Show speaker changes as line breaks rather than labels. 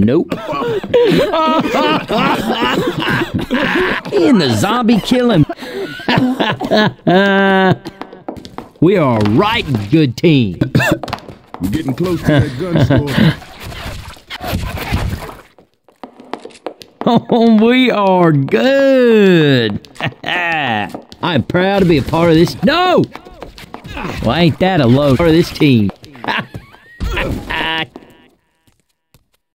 Nope. In the zombie killing. we are a right good team.
We're getting close to that gun store.
Oh, we are good. I'm proud to be a part of this. No! Well, ain't that a load for this team?